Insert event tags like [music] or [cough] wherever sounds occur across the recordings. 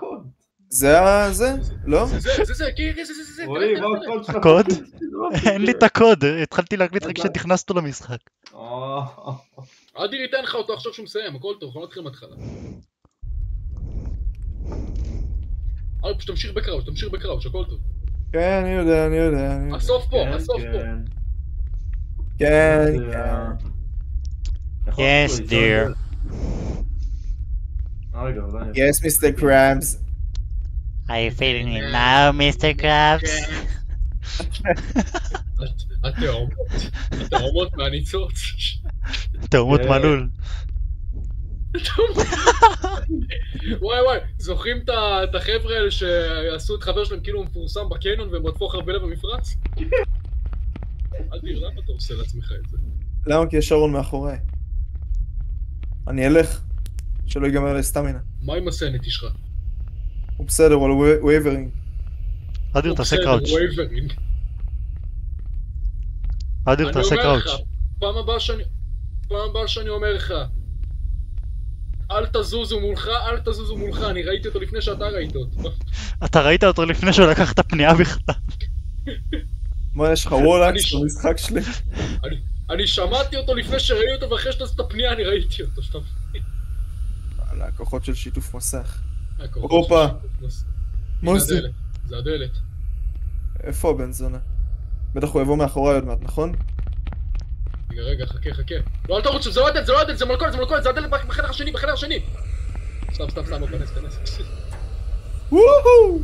הקוד? זה ה... זה? לא? זה זה, זה זה, קירי, זה זה זה זה. רועי, מה הקוד שלך? הקוד? [laughs] לא [laughs] אין לי את הקוד, התחלתי להקליט רק כשנכנסת למשחק. אדיר ייתן לך אותו עכשיו שהוא מסיים, הכל טוב, אנחנו נתחיל מההתחלה. אה, פשוט תמשיך בקראוץ', תמשיך בקראוץ', הכל טוב. כן, אני יודע, אני יודע. הסוף פה, כן, הסוף פה. כן. כן, כן. Yes, dear. רגע, אולי... Yes, Mr. Krabs. Are you feeling it now, Mr. Krabs? הת- התאומות, התאומות מהניצוץ. תאומות. מלול. וואי וואי, זוכרים את החבר'ה האלה שעשו את חבר שלהם כאילו מפורסם בקניון והם רדפו אחר בלב המפרץ? [laughs] אל תראה, למה אתה עושה לעצמך את זה? למה? כי יש שרון מאחוריי. אני אלך, שלא ייגמר לי סטמינה. מה עם ה sanity שלך? הוא בסדר, אבל הוא wavering. אדיר תעשה crouch. אדיר תעשה crouch. פעם הבאה שאני... פעם הבאה שאני אומר לך, אל תזוזו מולך, אל תזוזו מולך, אני ראיתי אותו לפני שאתה ראית אותו. אתה ראית אותו לפני שהוא לקח את הפנייה בכלל. [laughs] מה, יש לך אני וולאקס במשחק שלי? אני שמעתי אותו לפני שראיתי אותו, ואחרי שאתה עשית את הפנייה אני ראיתי אותו. הכוחות של שיתוף מסך. הופה. מה זה? זה הדלת. איפה הבן זונה? בטח הוא יבוא מאחוריי עוד מעט, נכון? רגע, רגע, חכה, חכה. לא, אל תרוץ, זה לא הדלת, זה לא הדלת, זה מלכודת, זה מלכודת, זה הדלת בחדר השני, בחדר השני. סתם, סתם, סתם, כנס, כנס. וואו!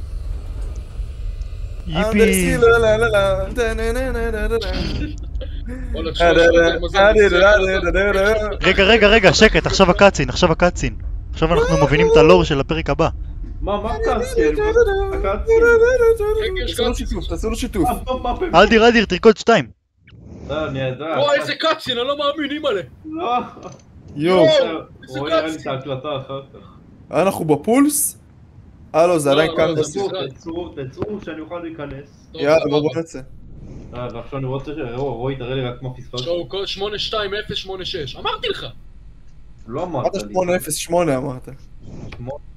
ייפי. לא לא לא. רגע, רגע, רגע, שקט, עכשיו הקאצין, עכשיו הקאצין. עכשיו אנחנו מבינים את הלור של הפרק הבא. מה, מה הקאצין? הקאצין? תעשו לו שיתוף, אדיר, אדיר, תרקוד שתיים. לא, אני יודע. וואי, איזה קאצין, אני לא מאמין, אימא'לה. לא. יואו, איזה רועי, יראה לי את קאצין. ההקלטה אחר כך. אנחנו בפולס? הלו, זה לא, עדיין לא, כאן. משחק. תעצרו, תעצרו שאני אוכל להיכנס. יאללה, סבבה. בוא נצא. אה, ועכשיו אני רוצה ש... רועי, תראה לי רק מה פספסתי. עכשיו הוא קוד 828086, אמרתי לך. לא אמרת אמרת לי. 808 אמרת.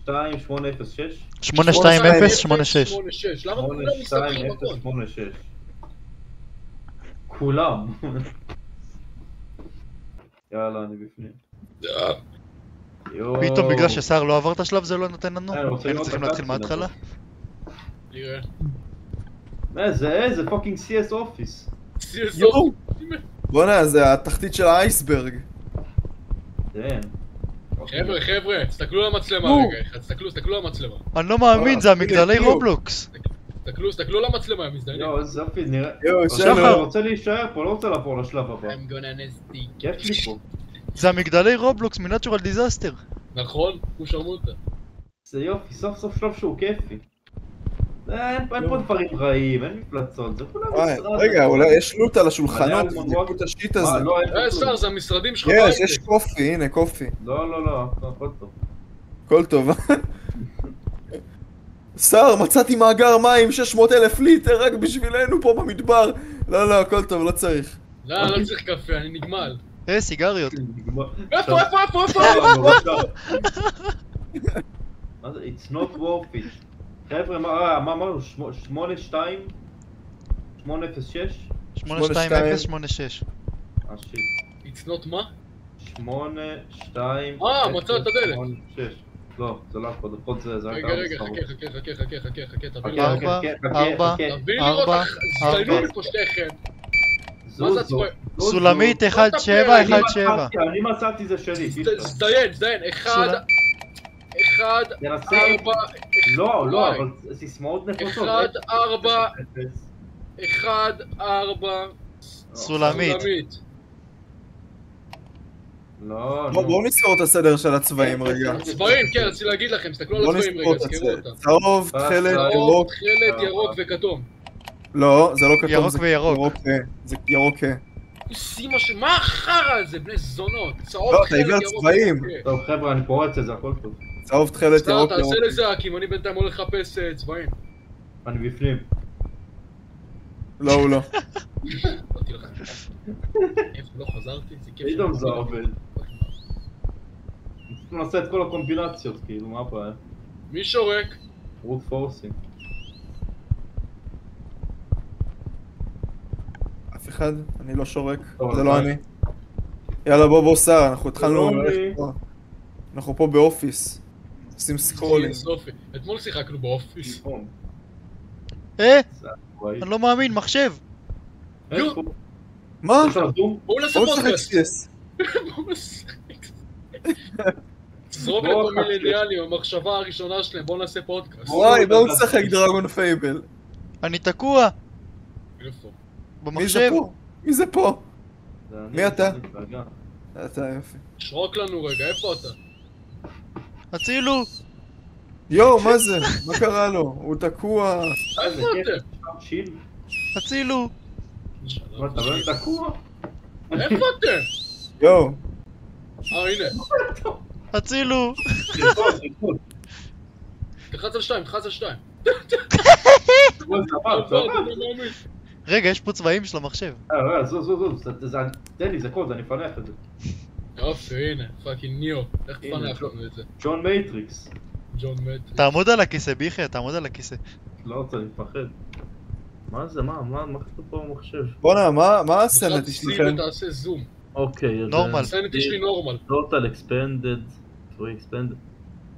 2806? 828086. 86, למה כולם מסתבכים בקוד? 828086. כולם. יאללה, אני בפנים. פתאום בגלל שסער לא עבר את השלב זה לא נותן לנו? אה, היינו צריכים את להתחיל מההתחלה? נראה. אה, זה איזה פוקינג CS אופיס. יואו! בואנה, זה התחתית של האייסברג. דן. חבר'ה, חבר'ה, תסתכלו למצלמה נו. רגע אחד, תסתכלו, תסתכלו למצלמה. אני לא מאמין, זה המגדלי רובלוקס. תסתכלו, תסתכלו למצלמה, הם מזדיינים. יואו, איזה יופי, נראה... יואו, שלום. אני רוצה להישאר פה, לא רוצה לעבור לשלב הבא. I'm gonna nasty. כיף לי פה. זה המגדלי רובלוקס מ Natural Disaster. נכון? הוא שרמוטה. זה יופי, סוף סוף שלב שהוא כיפי. זה, אין פה דברים רעים, אין מפלצות, זה וואי, משרד. רגע, אולי יש loot על השולחנות, מלא תבדקו את ה shit הזה. אה, לא, אין אה. שר, זה המשרדים שלך יש, בהייטק. יש coffee, הנה coffee. לא, לא, לא, הכל טוב. הכל טוב. שר, מצאתי מאגר מים 600 אלף ליטר רק בשבילנו פה במדבר. לא, לא, הכל טוב, לא צריך. לא, לא צריך קפה, אני נגמל. אה, סיגריות. איפה, איפה, איפה, איפה? אה. מה זה? It's not worth it. חבר'ה, מה אה, מה אמרנו? שמו- שמונה שתיים? שמונה אפס שש? 82086. אה שיט. It's not מה? שמונה, שתיים... אה, אפס, מצא את הדלת. שמונה, שש. לא, זה לא הקוד, הקוד זה זה רגע, רגע. חכה, חכה, חכה, חכה, חכה, חכה, תביא לי חכה. ארבע, חכה, חכה, ארבע, חכה. ארבע, ארבע. פה? זוז, סולמית זוז. 1717. אני מצאתי זה שלי, גיטה. תזדיין, תזדיין, אחד, סולם- אחד, תנסה. ארבע, לא, לא. אבל סיסמאות נפוצות. אחד, אפס, ארבע, אפס. אחד, ארבע, סולמית. סולמית. לא, בואו נזכור את הסדר של הצבעים רגע. צבעים, כן, רציתי להגיד לכם, תסתכלו על הצבעים רגע, תזכרו. אותם. צהוב, תכלת, צהוב, ירוק. תכלת, ירוק וכתום. לא, זה לא כתוב. ירוק זה וירוק. ירוק, אה, זה ירוק. אה. שים משהו, מה החרא הזה, בני זונות? צהוב, לא, אתה תכלת, עיוור ירוק צבעים. וכתום. טוב חבר'ה, אני פורץ את זה, הכל טוב. צהוב, תכלת, סתם, ירוק, תעשה ירוק. לזה האקים, אני בינתיים הולך לחפש אה, צבעים. אני בפנים. לא, הוא לא. [laughs] איפה לא חזרתי? זה כיף. פתאום זה שאני- עובד. נעשה את כל הקומבינציות, כאילו, מה הבעיה? מי שורק? רות פורסים. אף אחד? אני לא שורק, זה לא? אני. יאללה בוא בוא שר, אנחנו התחלנו... לא. אנחנו פה באופיס. עושים סקרולינג. סופי. אתמול שיחקנו באופיס. אה. אני לא מאמין, מחשב. איפה? מה? בואו נעשה פודקאסט. [laughs] בואו נשחק. זרוק לכל אחת. מיליאלים, המחשבה הראשונה שלהם, בואו נעשה פודקאסט. וואי, בואו נשחק דרגון פייבל. אני תקוע איפה? מי זה במחשב. פה? מי זה פה? מי אתה? אתה יופי. שרוק לנו רגע, איפה אתה? הצילו. יואו, מה זה? מה קרה לו? הוא תקוע. הצילו. מה, אתה תקוע? איפה אתם? יואו. אה, הנה. הצילו. תלחץ על שתיים, תלחץ על שתיים. רגע, יש פה צבעים של המחשב. אה, אה, זוז, זוז, זוז, זה- זה- תן לי, זה קוד, אני אפנח את זה. יופי, הנה, פאקינג ניאו. איך לנו את זה? ג'ון מייטריקס. ג'ון מט. תעמוד על הכיסא, ביחי, תעמוד על הכיסא. לא רוצה, אני מפחד. מה זה, מה, מה, מה כתוב פה במחשב? בואנה, מה- מה הסנט תלחץ C שלכם? ותעשה זום. אוקיי, אז... נורמל. הסנטי שלי נורמל. טוטל אקספנדד, טורי אקספנדד.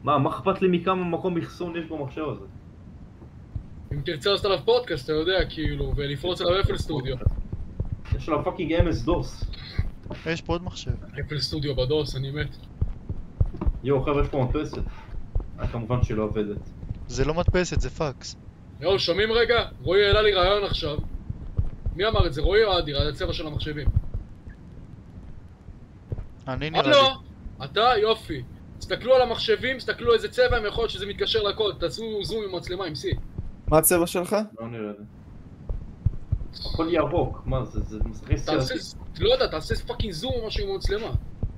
מה, מה אכפת לי מכמה מקום אחסון יש במחשב הזה? אם תרצה לעשות עליו פודקאסט, אתה יודע, כאילו, ולפרוץ עליו אפל סטודיו. יש לו fucking MS-DOS. יש פה עוד מחשב. אפל סטודיו ב DOS, אני מת. יואו, חבר'ה, יש פה מדפסת. אה, כמובן שהיא לא עובדת. זה לא מדפסת, זה פקס. יואו, שומעים רגע? רועי העלה לי רעיון עכשיו. מי אמר את זה? רועי או אדיר? על הצבע של המחשבים. אני נראה לי. הלו! אתה? יופי. תסתכלו על המחשבים, תסתכלו איזה צבע הם יכול להיות שזה מתקשר לקוד. תעשו זום עם מצלמה עם C. מה הצבע שלך? לא נראה לי. הכל ירוק, מה זה, זה משחקי תעשה, סרטים. לא יודע, תעשה fucking זום או משהו עם המצלמה.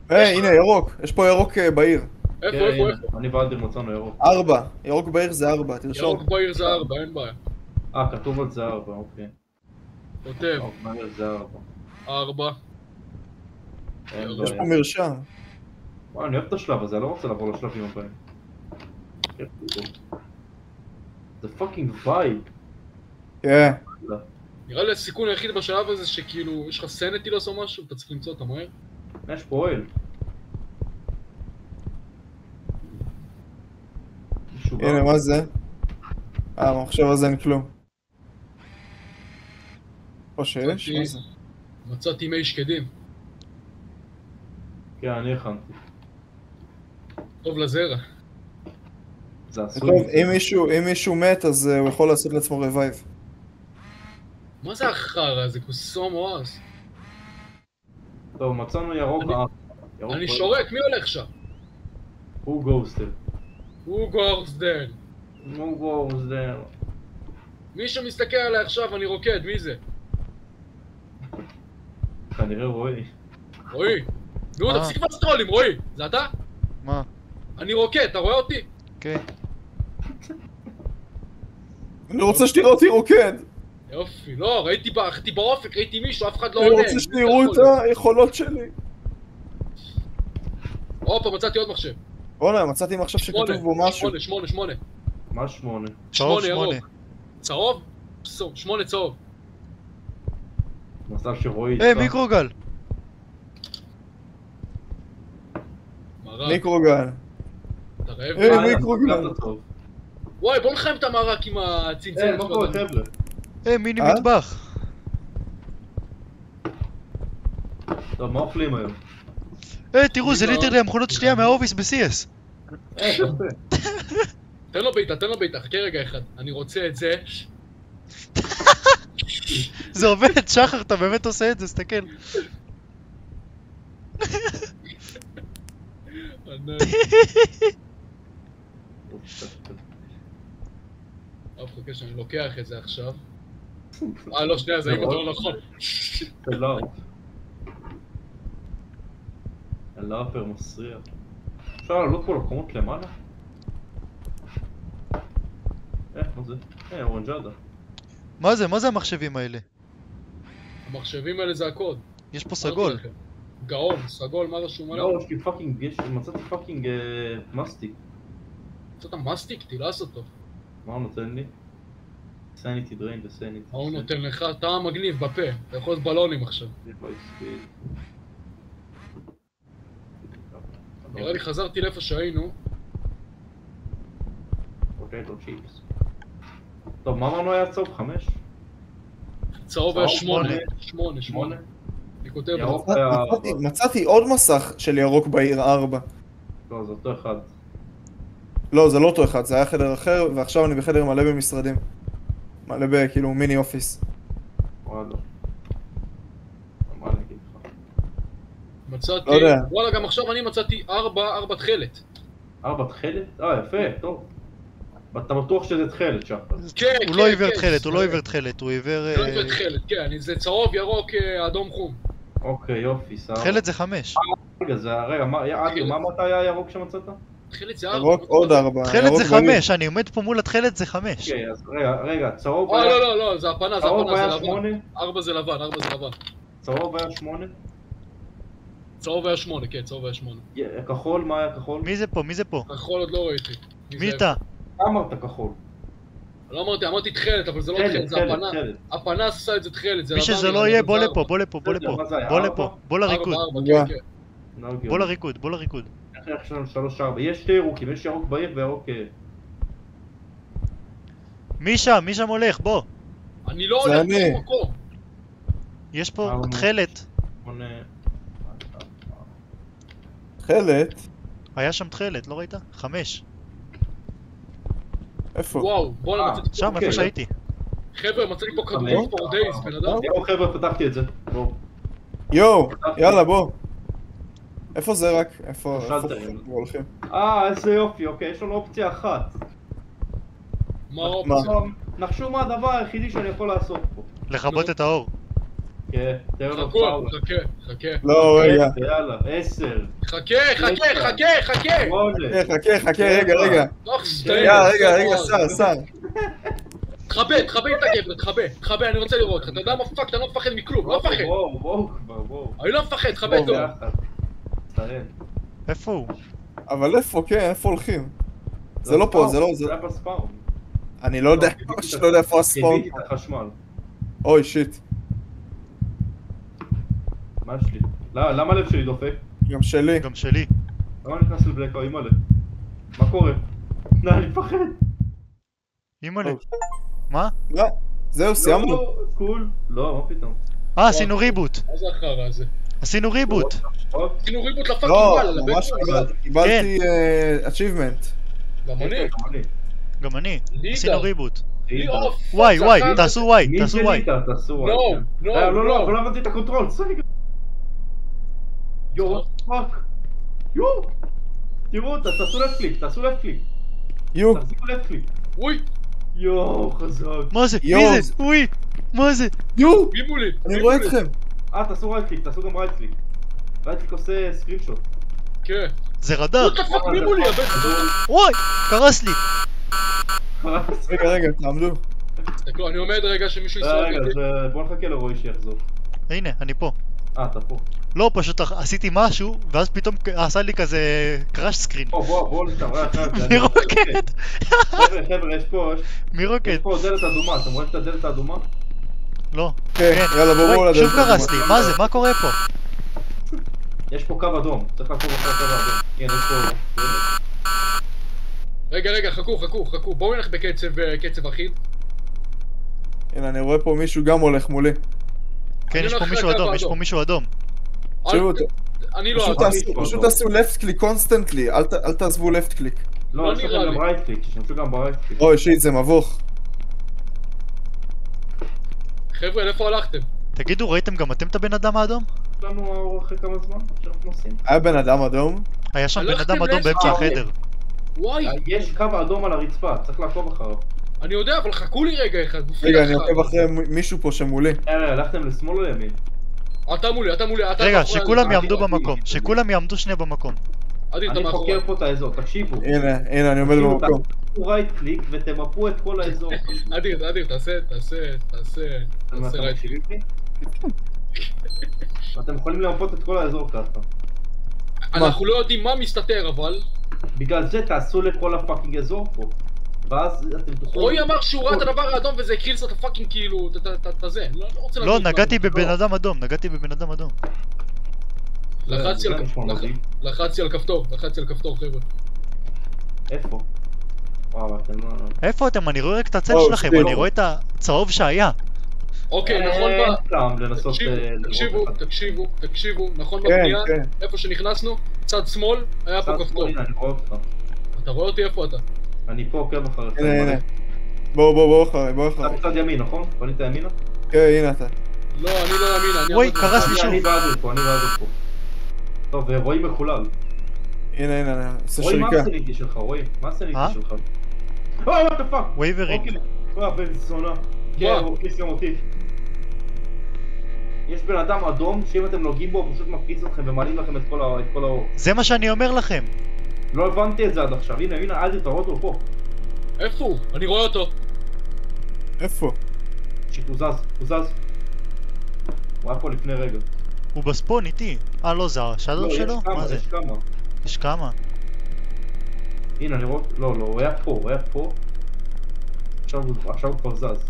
היי, הנה, ירוק. יש פה ירוק אה, בעיר. איפה, כן, איפה, איפה? אני ואדיר מצאנו ירוק. ארבע. ירוק בעיר זה ארבע, תרשום. ירוק בעיר זה ארבע, אין בעיה. אה, כתוב על זה ארבע, אוקיי. כותב, זה ארבע. ארבע. יש. פה מרשם. וואי, אני אוהב את השלב הזה, אני לא רוצה לעבור לשלבים הבאים. פה. זה fucking vibe. כן. נראה לי הסיכון היחיד בשלב הזה שכאילו, יש לך sanity loss או משהו, אתה צריך למצוא אותה מהר. יש פה אוהל. הנה, מה זה? אה, במחשב הזה אין כלום. או שיש? מה זה? מצאתי מי שקדים. כן, אני הכנתי. טוב לזרע. זה עשוי. טוב, אם מישהו- אם מישהו מת, אז אה, הוא יכול לעשות לעצמו רווייב. מה זה החרא הזה? קוסום אואז. טוב, מצאנו ירוק. ירוק אני. שורק, מי הולך שם? הוא גוסטל. הוא גורסדן. הוא גוסטל. מי שמסתכל עליי עכשיו, אני רוקד, מי זה? כנראה רועי. רועי. נו. תפסיק לעשות טרולים, רועי. זה אתה? מה? אני רוקד, אתה רואה אותי? כן. אני רוצה שתראה אותי רוקד. יופי, לא, ראיתי הייתי באופק, ראיתי מישהו, אף אחד לא אני עונה. רוצה שתראו את היכולות שלי. הופה, מצאתי עוד מחשב. בואנה, מצאתי מחשב שכתוב בו משהו. שמונה, שמונה, שמונה. מה שמונה? צהוב שמונה. צהוב? שמונה צהוב. מצב שרועי היי. מיקרוגל. מיקרוגל. אתה רעב? היי, אה, מיקרוגל. וואי, בוא נחיים את המרק עם הצנצנת. היי, מה קורה. חבר'ה? היי, מיני אה? מטבח. טוב, מה אוכלים היום? היי, תראו, זה לא. ליטרלי המכונות שתייה מהאופיס ב-CS. אה. תן לו בעיטה, תן לו בעיטה, חכה רגע אחד. אני רוצה את זה. זה עובד, שחר, אתה באמת עושה את זה. ענק. אף חכה שאני לוקח את זה עכשיו. אה, לא, שנייה, זה אתה לא נכון. זה לארט. הלאפר מסריח. אפשר לעלות פה לקומות למעלה? אה, מה זה? אה, אורנג'אדה. מה זה? מה זה המחשבים האלה? המחשבים האלה זה הקוד. יש פה סגול. גאון, סגול, מה רשום עליו? לא, יש לי fucking, יש, מצאתי fucking אה, מסטיק. מצאת מסטיק? תלעס אותו. מה הוא נותן לי? sanity drain ו sanity. מה הוא נותן לך? טעם מגניב בפה. אתה יכול לעשות בלונים עכשיו. נראה לי חזרתי לאיפה שהיינו. פוטטו צ'יפס. טוב, מה אמרנו היה צהוב? חמש? צהוב היה שמונה. שמונה. שמונה. אני כותב. מצאתי- עוד מסך של ירוק בעיר 4. לא, זה אותו אחד. לא, זה לא אותו אחד, זה היה חדר אחר, ועכשיו אני בחדר מלא במשרדים. מלא בכאילו מיני אופיס. וואלה. מצאתי... לא. וואלה, גם עכשיו אני מצאתי ארבע, ארבע תכלת. ארבע תכלת? אה, יפה, טוב. אתה בטוח שזה תכלת, שחר. כן, הוא כן, לא עיוור כן, תכלת, הוא לא עיוור תכלת, הוא עיוור... לא אה, עיוור תכלת, כן, אני- זה צהוב, ירוק, אה, אדום חום. אוקיי, יופי, סבבה. תכלת זה חמש. רגע, זה... רגע, מה אמרת היה הירוק שמצאת? תכלת זה ארבע. ירוק עוד 4. תכלת זה חמש, אני עומד פה מול התכלת זה חמש. אוקיי, אז רגע, רגע, צהוב אה, היה... לא, לא, לא, זה הפנה, זה הפנה, זה לבן. ארבע זה לבן, ארבע זה לבן. צהוב היה שמונה? צהוב היה שמונה, כן, צהוב היה שמונה. כחול, מה היה כחול? מי זה פה? מי זה פה? כחול עוד לא ראיתי. מי זה? אתה? אתה אמרת כחול. לא אמרתי, אמרתי תכלת, אבל זה לא תכלת, זה הפנה. הפנס עשה את זה תכלת, זה מי לבן. שזה נראה לא יהיה, אבל בוא לפה. בוא לפה, בוא לפה. בוא? לפה, בוא לריקוד. כן, כן. לא הגיוני. בוא לריקוד, בוא לריקוד. יש לנו שלוש ארבע? יש שתי ירוקים, יש ירוק בעיר וירוק... אה, מי שם? מי שם הולך? בוא. אני לא זה הולך. לשום מקום. יש פה ארבע. תכלת. תכלת? היה שם תכלת, לא ראית? חמש. איפה? וואו, בואנה, אה, מצאתי פה... שם, אוקיי. איפה שהייתי. חבר'ה, מצאתי פה כדורים days, בן אדם. יואו חבר'ה, פתחתי את זה. בואו. יואו, יאללה בוא. איפה זה רק? איפה הולכים? אה, איזה יופי, אוקיי, יש לנו אופציה אחת. מה האופציה? נחשו מה הדבר היחידי שאני יכול לעשות פה. לכבות את האור. כן, תן לו פאוור. חכה, חכה. לא, רגע. יאללה, עשר, חכה, חכה, חכה, חכה! חכה, חכה, חכה, רגע, רגע. לא, סטייל. רגע, רגע, רגע, שר, שר. תכבה, תכבה את הגבר, תכבה, תכבה, אני רוצה לראות אותך. אתה יודע מה פאק, אתה לא מפחד מכלום, לא מפחד. בואו, בואו כבר, בואו. אני לא מפחד, תכבה בוא, מצטער. איפה הוא? אבל איפה, כן, איפה הולכים? זה לא פה, זה לא, זה... היה בספארם. אני לא יודע, ממש לא יודע איפה הספאון. קיוויתי את החשמל. אוי, שיט. מה יש לי? לא, למה הלב שלי דופק? גם שלי. גם שלי. למה נכנס לבלקו, אימא'לה? מה קורה? [laughs] לא, אני מפחד. אימא'לה. מה? לא, זהו, סיימנו. לא, cool. לא, מה פתאום? אה, עשינו reboot. מה זה החרא הזה? עשינו reboot. עשינו reboot ל fucking לא, וואלה, לבן ממש. קיבלתי- קיבלתי אה, achievement. גם אני. כן, גם אני. גם אני. עשינו reboot. וואי, וואי, תעשו וואי, תעשו וואי. תעשו. לא, כן. לא, אה, לא, לא. לא, אבל לא הבנתי את ה control, רגע. יואו, fuck. יואו. תראו אותה, תעשו left click, תעשו left click. יו, תחזיקו left click. אוי, יואו, חזק. מה זה? יואו, מי זה? אוי, מה זה? יו, מי מולי? אני רואה? אתכם. אה, תעשו right click, תעשו גם right click. right click עושה screenshot. כן. זה רדאר. הבן וואי, קרס לי. רגע, רגע, תעמדו. אני עומד רגע שמישהו יסרוק רגע, בוא נחכה לרועי שיחזור. הנה, אני פה. אה, אתה פה. לא, פשוט עשיתי משהו, ואז פתאום עשה לי כזה קראש סקרין. בוא, בוא, בוא לשם, רגע, רגע. מי רוקד? [laughs] חבר'ה, חבר'ה, יש פה, מי יש? פה דלת אדומה, אתם רואים את הדלת האדומה? לא. כן, יאללה, בואו אוי, שוב לדלת. קרס לי, מה זה? מה קורה פה? יש פה קו אדום, צריך לעקוב אחרי הקו האדום. כן, יש פה... רגע, רגע, חכו, חכו, חכו. בואו נלך בקצב אה, קצב אחיד. הנה, אני רואה פה מישהו גם הולך מולי. כן, יש פה הולך מישהו אדום, יש פה. מישהו אדום. תקשיבו, אל- אני לא... פשוט תעשו- פשוט תעשו left click constantly, אל תעזבו left click. לא, לא יש לכם גם לי. right click, תשתמשו גם ב right click. אוי, shit, זה מבוך. חבר'ה, לאיפה הלכתם? תגידו, ראיתם גם אתם את הבן אדם האדום? יש לנו האור אחרי כמה זמן? עכשיו אנחנו נוסעים. היה בן אדם אדום? היה שם בן אדם אדום? באמצע החדר. וואי, יש קו אדום על הרצפה, צריך לעקוב אחריו. אני יודע, אבל חכו לי רגע אחד. רגע, אני. עוקב אחרי מישהו פה שמולי. אה, הלכתם לשמאל או לימין? אתה מולי, אתה מולי, אתה... רגע, מאחורי שכולם יעמדו במקום. שכולם יעמדו שנייה במקום. אני. חוקר פה את האזור, תקשיבו. הנה, הנה, אני עומד במקום. תעשו רייט קליק ותמפו את כל האזור. [laughs] אדיר, אדיר, תעשה, תעשה, תעשה, אתם תעשה רייט. לי? ואתם יכולים למפות את כל האזור ככה. אנחנו לא יודעים מה מסתתר, אבל... בגלל זה תעשו לכל ה fucking אזור פה. ואז אתם תוכלו... רועי אמר שהוא ראה את הדבר האדום וזה הקריס לו את ה fucking כאילו, את- הזה. לא לא לא, נגעתי זה. בבן אדם אדום, נגעתי בבן אדם אדום. לחצתי על כפתור, לחצתי על כפתור חבר'ה. איפה? לא... איפה אתם? אני רואה רק את הצל שלכם. אני רואה את הצהוב שהיה. אוקיי, נכון אין ב... תקשיבו, אה, תקשיבו. תקשיבו, נכון כן, בבנייה, כן. איפה שנכנסנו, צד שמאל, היה פה צד כפתור. אתה רואה אותי איפה אתה? אני פה עוקב אחריך. בואו, בואו, בואו אחריי, בואו אתה אחריי. בצד ימין, נכון? פנית ימינה? כן, הנה אתה. לא, אני לא ימינה, עמוד קרס בצד. מישהו. אני באדיר פה, אני באדיר פה. טוב, רועי מחולל. הנה, הנה, הנה. עושה רועי, מה שריקה. שלך, רועי? מה הסניטי אה? שלך? אוי, וואט דה פאק! וייברינג. אוקיי. וואי, בן זונה. כן? הוא מקפיץ גם אותי. יש בן אדם אדום, שאם אתם נוגעים בו, הוא פשוט מקפיץ אתכם ומעלים לכם את כל האור. זה מה שאני אומר לכם. לא הבנתי את זה עד עכשיו. הנה, הנה, אתה רואה אותו פה. איפה הוא? אני רואה אותו. איפה? שיט, הוא זז, הוא זז. הוא היה פה לפני רגע. הוא בספון איתי. אה, לא, זה השאדו לא, שלו? כמה, מה זה? יש כמה. יש כמה. הנה, אני רואה... לא, לא, הוא היה פה, הוא היה פה. עכשיו הוא עכשיו הוא כבר זז.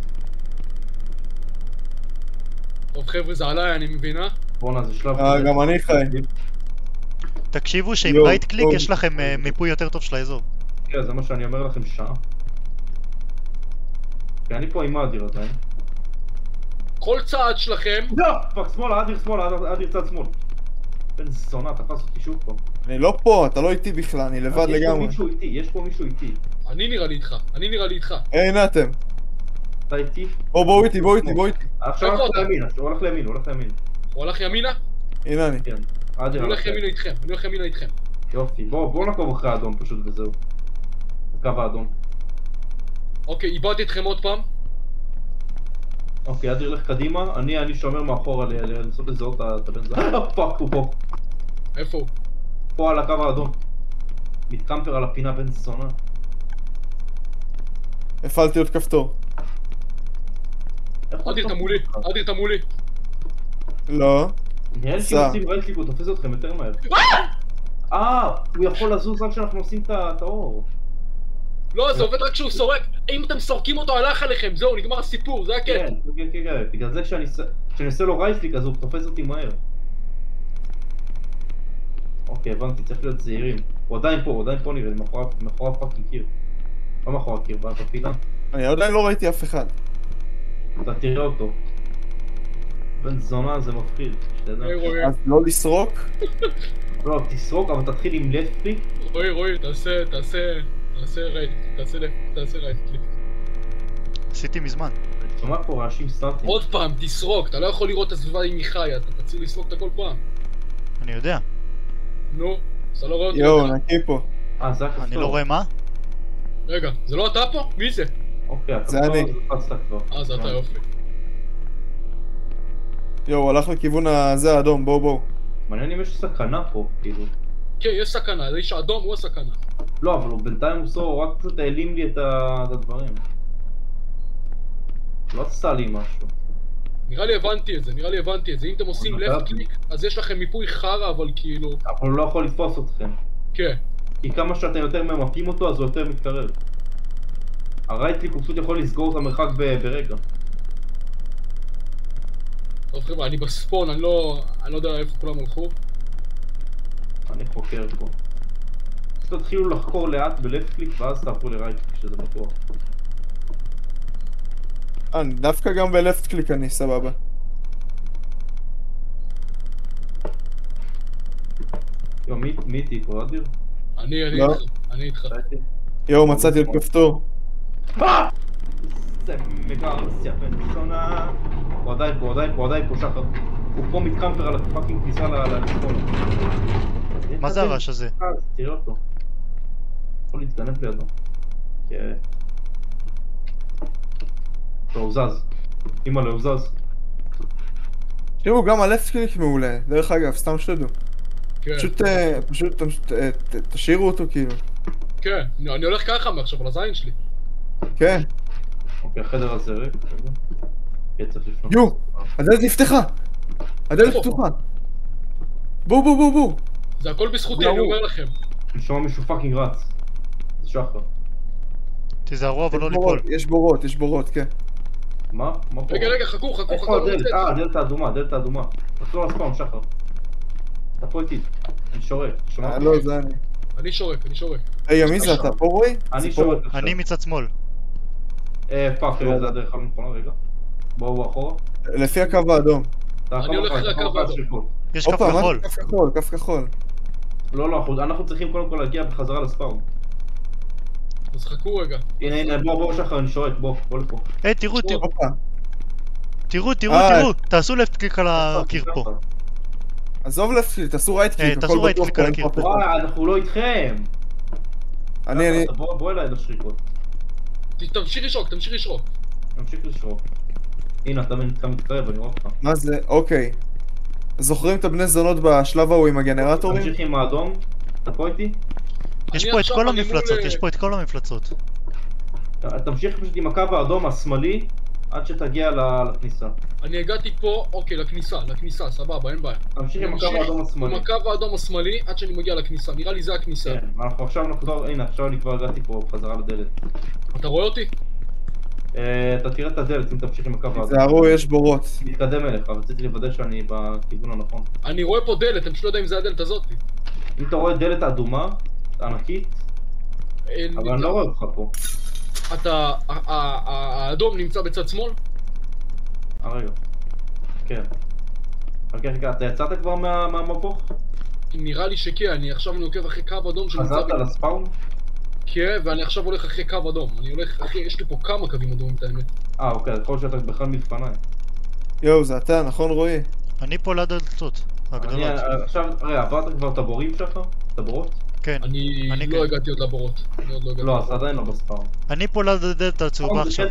טוב חבר'ה, זה עליי, אני מבינה. בואנה, זה שלב... אה. גם אני חי. תקשיבו שעם right click. יש לכם אה, מיפוי יותר טוב של האזור. כן, זה מה שאני אומר לכם שעה. כי אני פה עם אדיר עדיין. כל צעד שלכם, לא! fuck, שמאלה, אדיר שמאלה, אדיר- צד שמאל. בן זונה, תפס אותי שוב פעם. אני לא פה, אתה לא איתי בכלל, אני לבד יש פה לגמרי. מישהו איתי, יש פה מישהו איתי. אני נראה לי איתך. אני נראה לי איתך. אה, הנה אתם. אתה איתי? בואו, בואו איתי, בואו איתי, בואו איתי. עכשיו הולך? לימין, הוא הולך לימין, הוא הולך לימין. הוא הלך ימינה? הנה אני. כן. אני אדיר הולך ימינה איתכם. אני הולך ימינה איתכם. יופי, בואו בואו נעקוב אחרי האדום פשוט וזהו. הקו האדום. אוקיי, איבדתי אתכם עוד פעם. אוקיי, אדיר לך קדימה, אני אני שומר מאחורה לנסות לזהות את הבן. אה, [laughs] fuck, הוא פה. איפה הוא? פה על הקו האדום. מתקמפר על הפינה בן זונה. הפעלתי עוד כפתור. אדיר, אתה מולי. אדיר, אתה מולי. לא. נראה לי סע. שאם עושים רייטליק הוא תופס אתכם יותר מהר. אה! הוא יכול לזוז רק כשאנחנו עושים את האור. לא, זה עובד רק כשהוא סורק. אם אתם סורקים אותו, הלך עליכם. זהו, נגמר הסיפור, זה הקטע. כן, כן, כן, כן. בגלל זה כשאני עושה- לו right click אז הוא תופס אותי מהר. אוקיי, הבנתי, צריך להיות זהירים. הוא עדיין פה, הוא עדיין פה נראה לי, מאחורי- ה fucking קיר. לא מאחורי הקיר, בפינה. אני עדיין לא ראיתי אף אחד. אתה תראה אותו. בן זונה זה מפחיד, שתדע. אז לא לסרוק? לא, תסרוק, אבל תתחיל עם left click. רועי, רועי, תעשה, תעשה, תעשה right, תעשה left, תעשה right. עשיתי מזמן. אני שומע פה רעשים סטטיים. עוד פעם, תסרוק, אתה לא יכול לראות את הסביבה אם היא חיה, אתה צריך לסרוק אותה כל פעם. אני יודע. נו, אז אתה לא רואה אותי. יואו. נקי פה. אה, זה הכפתור. אני לא רואה מה? רגע, זה לא אתה פה? מי זה? אוקיי, זה אני. אה, זה אתה. יופי. יואו, הלך לכיוון הזה האדום, בואו בואו. מעניין אם יש סכנה פה, כאילו. כן, יש סכנה, האיש האדום הוא הסכנה. לא, אבל בינתיים הוא סור, הוא רק פשוט העלים לי את הדברים. לא עשה לי משהו. נראה לי הבנתי את זה, נראה לי הבנתי את זה. אם אתם עושים אתה- קליק, אז יש לכם מיפוי חרא, אבל כאילו... אבל הוא לא יכול לתפוס אתכם. כן. כי כמה שאתם יותר ממפים אותו, אז הוא יותר מתקרב. הרייטליק הוא פשוט יכול לסגור את המרחק ברגע. טוב חבר'ה, אני בספון, אני לא... אני לא יודע איפה כולם הלכו. אני חוקר פה. תתחילו לחקור לאט ב left click, ואז תעברו ל right click, שזה בטוח. אה, דווקא גם ב left click אני סבבה. יו, מי איתי פה, אדיר? אני, אני לא. איתך, אני איתך. יואו, מצאתי עוד כפתור. אה! זה מגרסיה בן זונה. הוא עדיין פה, הוא עדיין פה, הוא עדיין פה, שחר. הוא פה מתקמפר על ה fucking כניסה לצפון. מה זה הרעש הזה? אה, תראה אותו. יכול להתגנב לידו. כן. לא, הוא זז. אימא'לה, הוא זז. תראו, גם ה left click מעולה. דרך אגב, סתם שתדעו. כן, פשוט, אה, פשוט אה, תשאירו אותו כאילו. כן. אני הולך ככה מעכשיו על הזין שלי. כן. אוקיי, החדר הזה ריק. יו, הדלת נפתחה! הדלת? פתוחה! בואו בואו בואו בואו! זה הכל בזכותי. אני אומר לכם. אני שומע מישהו fucking רץ. זה שחר. תיזהרו אבל לא ליפול. יש בורות, יש בורות, כן. מה? מה פה? רגע, רגע, חכו, חכו, חכו. אה, הדלת האדומה, הדלת האדומה. תחזור ל spawn, שחר. אתה פה איתי. אני שורק. שומע? אה, לא, זה אני. אני שורק, אני שורק. רגע, מי זה אתה? פה רועי? אני. שורק. אני מצד שמאל. אה, fuck, רגע, זה הדרך הנכונה, רגע. בואו בואו אחורה. לפי הקו האדום. אני הולך לקו האדום. יש מה כחול. קו כחול? קו כחול. לא, לא, אנחנו- אנחנו צריכים קודם כל להגיע בחזרה ל spawn. אז חכו רגע. הנה, הנה, בוא, בוא, שחר, אני שורק, בוא, בוא לפה. היי, תראו, תראו. תראו, תראו, אה. תראו. תעשו left click על הקיר פה. עזוב לפליט, תעשו רייט אה, קליק, תעשו הכל בטוח פה, על אין הקיר פה פה. וואי, אנחנו לא איתכם. אני, אני, בוא, אליי לשריקות. תמשיך לשרוק, תמשיך לשרוק. נמשיך לשרוק. הנה, אתה אתה מתקרב, אני רואה אותך. מה זה? אוקיי. זוכרים את הבני זונות בשלב ההוא עם הגנרטורים? תמשיך עם האדום. אתה פה איתי? יש פה את כל המפלצות, יש פה את כל המפלצות. תמשיך פשוט עם הקו האדום השמאלי עד שתגיע לכניסה. אני הגעתי פה, אוקיי, לכניסה, לכניסה, סבבה, אין בעיה. תמשיך עם הקו האדום עם השמאלי. הקו האדום השמאלי עד שאני מגיע לכניסה. נראה לי זה הכניסה. כן, אנחנו עכשיו נחזור, הנה עכשיו אני כבר הגעתי פה בחזרה לדלת. אתה רואה אותי? אה, אתה תראה את הדלת אם תמשיך עם הקו האדום. תיזהרו, יש בורות. מתקדם אליך, רציתי לוודא שאני בכיוון הנכון. אני רואה פה דלת, אני פשוט לא יודע אם זה הדלת הזאת. אם אתה רואה דלת אדומה, ענקית, אין- אבל אני לא רואה אותך פה. אתה... האדום נמצא בצד שמאל? אה, רגע. כן. רגע, רגע, אתה יצאת כבר מה- מהמבוך? נראה לי שכן, אני עכשיו אני עוקב אחרי קו אדום שנמצא... חזרת לספאון? כן, ואני עכשיו הולך אחרי קו אדום. אני הולך אחרי... יש לי פה כמה קווים אדומים, את האמת. אה, אוקיי, יכול להיות שאתה בכלל מלפניי. יואו, זה אתה, נכון רועי? אני פה ליד הדלתות אני הגדולות. אה, עכשיו, רגע, עברת כבר את הבורים שלך? את הבורות? כן. אני אני לא כן. הגעתי עוד לבורות. עוד לא הגעתי. לא, אז עדיין לא בספאון. אני פה ליד הדלת הצהובה זה עכשיו.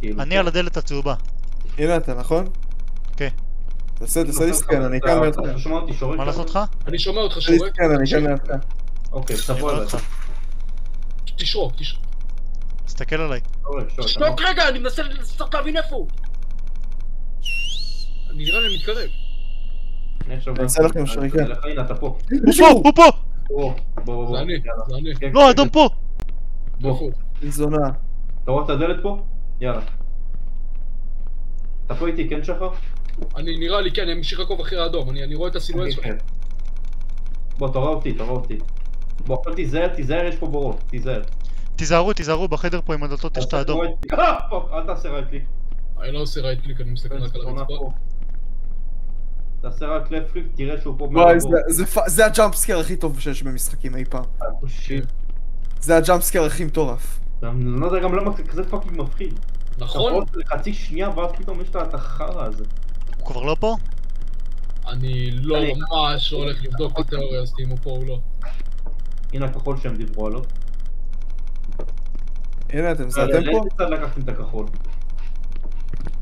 כאילו. אני על הדלת הצהובה. הנה אתה, נכון? כן. תעשה, תעשה לי סקן, אני כאן אתה לידך. שומע אותי שורק? מה? לעשות לך? אני שומע אותך תעשה לי שורק. סקן, אני כאן לידך. אוקיי, אני תבוא אליי. אותך. תשרוק, תשרוק. תסתכל עליי. שורק, שורק. תשרוק רגע, אני מנסה לנסות להבין איפה הוא. אני נראה לי מתקרב. אני אעשה לכם שריקה. לך, הנה, אתה פה. הוא פה! הוא פה! בוא, בוא, בוא. זה אני. כן, לא, כן, האדום פה! בוא. איפה הוא? היא זונה. אתה רואה את הדלת פה? יאללה. אתה פה איתי, כן שחר? אני נראה לי, כן, אני אמשיך לעקוב אחרי האדום. אני אני רואה את הסילואט שלו. כן. בוא, תראה אותי, תראה אותי. בוא, אבל תיזהר, תיזהר, יש פה בורות, תיזהר. תיזהרו, תיזהרו, בחדר פה עם הדלתות יש את האדום. [laughs] אל תעשה לי. אני לא עושה right click, אני מסתכל רק על הרצפה. תעשה רק left click, תראה שהוא פה וואי, זה- ה jumpscare הכי טוב שיש במשחקים אי פעם. אה. זה ה jumpscare הכי מטורף. אני לא יודע גם למה זה כזה fucking מפחיד. נכון? חצי שנייה ואז פתאום יש את החרא הזה. הוא כבר לא פה? אני לא ממש הולך לבדוק את התיאוריה הזאת אם הוא פה או לא. הנה הכחול שהם דיברו עליו. הנה אתם, זה אתם פה? לאיזה צד לקחתם את הכחול?